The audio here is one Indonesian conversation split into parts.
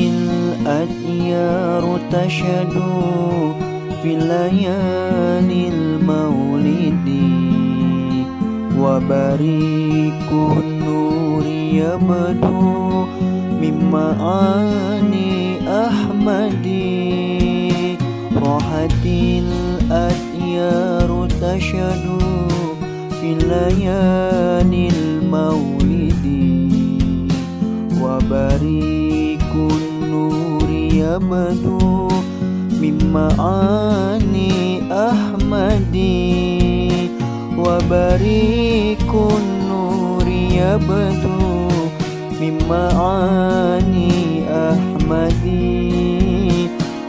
الأديار تشهد في الليالي المولد وبريق النور يبدو من معاني أحمد راحت الأديار تشهد في الليالي المولد وبريق يبدو من معاني أحمد وبريق النور يبدو من معاني أحمد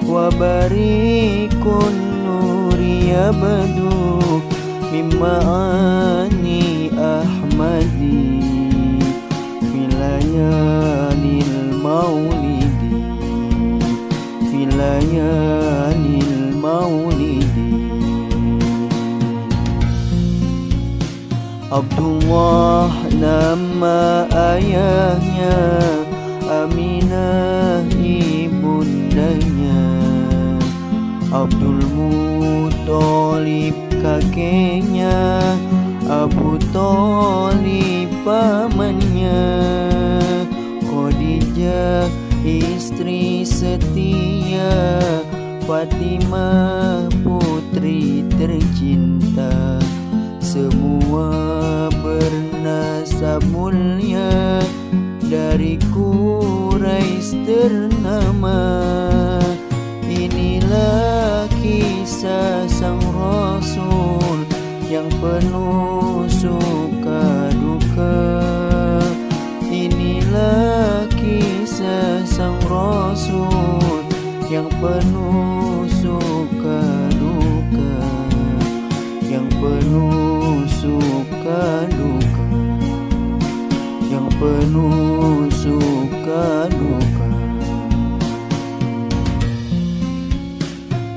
وبريق النور يبدو من معاني أحمد في ليالي المولد في ليالي المولد Abdullah nama ayahnya Aminah ibundanya Abdul Muttalib kakeknya Abu Talib pamannya Khadijah istri setia Fatimah putri tercinta. Semua bernasab mulia Dari Quraisy ternama. Inilah kisah sang Rasul Yang penuh Yang penuh suka duka Yang penuh suka duka Yang penuh suka duka.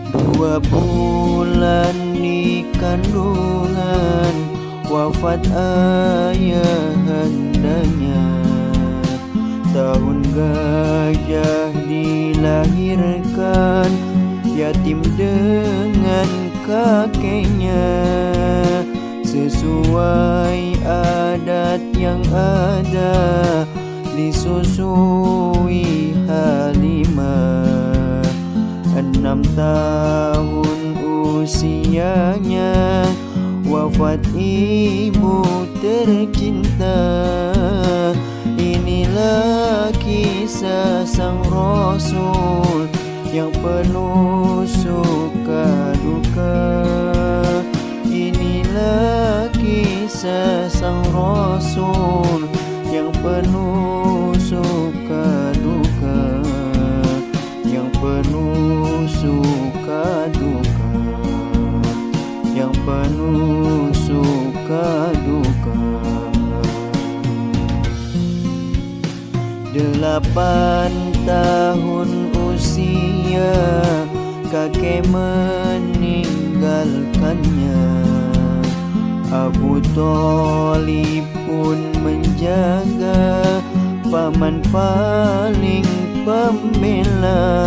Dua bulan di kandungan Wafat ayah hendanya. Tahun gajah dilahirkan Yatim dengan kakeknya. Sesuai adat yang ada Disusui Halimah. Enam tahun usianya Wafat ibu tercinta kisah sang Rasul Yang penuh suka duka. Inilah kisah sang Rasul Yang penuh Delapan tahun usia Kakek meninggalkannya. Abu Talib pun menjaga Paman paling pembela.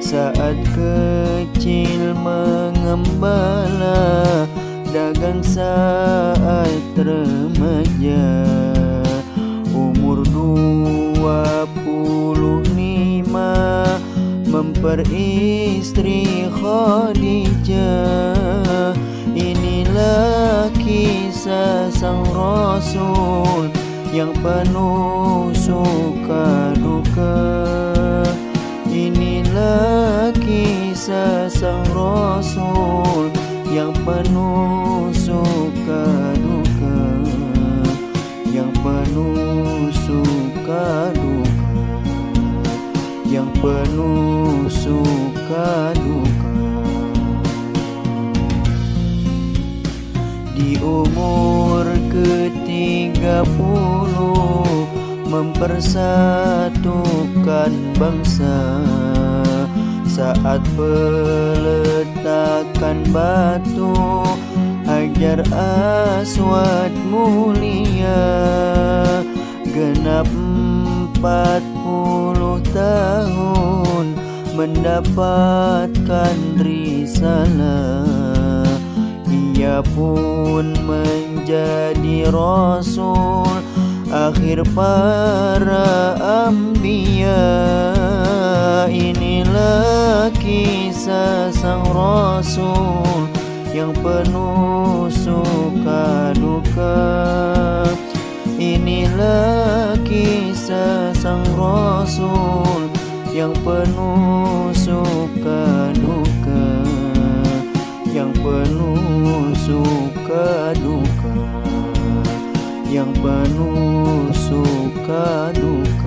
Saat kecil mengembala Dagang saat remaja Umur dua puluh lima Memperistri Khadijah. Inilah kisah sang Rasul Yang penuh suka duka. Inilah kisah sang Rasul Yang penuh suka suka duka. Yang penuh suka duka. Di umur ketiga puluh Mempersatukan bangsa. Saat peletakan batu Hajar aswad mulia Genap empat puluh tahun mendapatkan risalah Ia pun menjadi rasul akhir para ambia Inilah kisah sang rasul yang penuh suka duka Inilah kisah sang rasul yang penuh suka duka Yang penuh suka duka Yang penuh suka duka